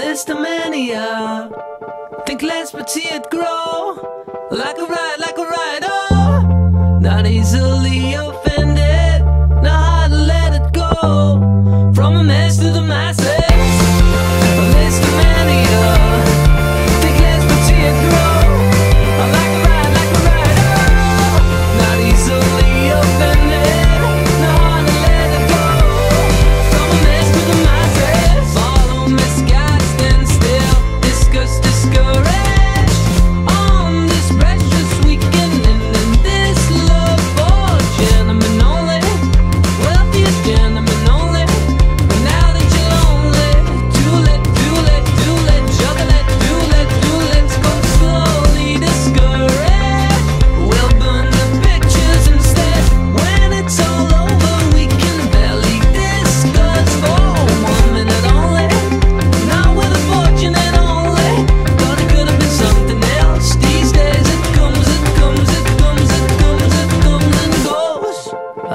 Lisztomania. Uh. Think less but see it grow. Like a ride, like a ride, oh. Not easily offended, not hard to let it go. From a mess to the master.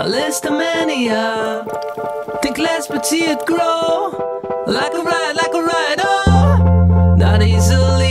a Lisztomania. Think less but see it grow. Like a ride, like a ride, oh, not easily.